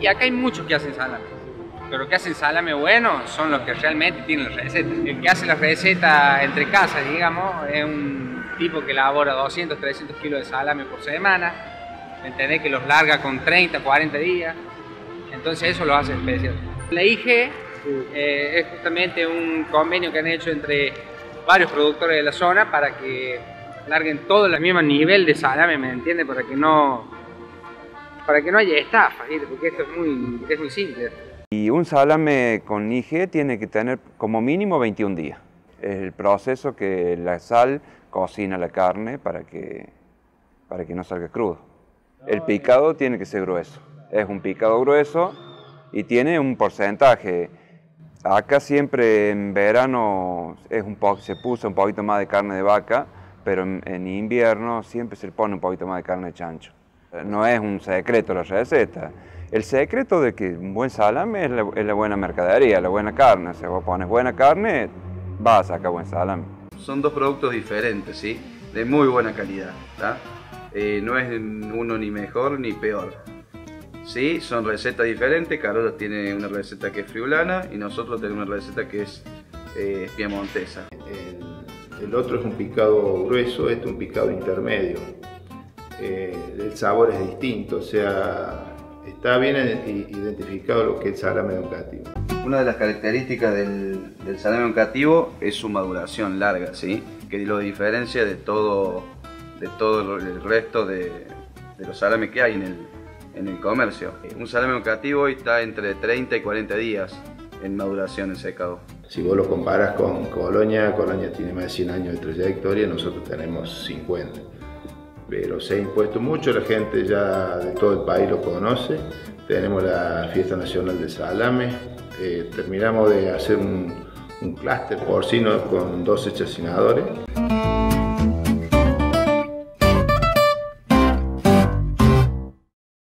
Y acá hay muchos que hacen salame. Pero que hacen salame bueno son los que realmente tienen la receta. El que hace la receta entre casas, digamos, es un tipo que elabora 200, 300 kilos de salame por semana. ¿Entendés? Que los larga con 30, 40 días. Entonces eso lo hace especial. La IG eh, es justamente un convenio que han hecho entre varios productores de la zona para que larguen todo el mismo nivel de salame, ¿me entiendes? Para que no para que no haya estafa, porque esto es muy, es muy simple. Y un salame con IG tiene que tener como mínimo 21 días. Es el proceso que la sal cocina la carne para que, para que no salga crudo. El picado tiene que ser grueso. Es un picado grueso y tiene un porcentaje. Acá siempre en verano es un se puso un poquito más de carne de vaca, pero en, invierno siempre se pone un poquito más de carne de chancho. No es un secreto la receta. El secreto de que un buen salame es la, buena mercadería, la buena carne. Si vos pones buena carne, vas a sacar buen salame. Son dos productos diferentes, ¿sí? De muy buena calidad, eh, no es uno ni mejor ni peor. Sí, son recetas diferentes. Carlos tiene una receta que es friulana y nosotros tenemos una receta que es eh, piemontesa. El, otro es un picado grueso, este es un picado intermedio. Eh, el sabor es distinto, o sea, está bien identificado lo que es el salame educativo. Una de las características del, salame educativo es su maduración larga, ¿sí? que lo diferencia de todo, de todo el resto de, los salames que hay en el, en el comercio. Un salame educativo está entre 30 y 40 días en maduración en secado. Si vos lo comparas con Colonia, Colonia tiene más de 100 años de trayectoria, nosotros tenemos 50 pero se ha impuesto mucho, la gente ya de todo el país lo conoce. Tenemos la Fiesta Nacional de Salame, terminamos de hacer un, un clúster porcino con 12 chacinadores.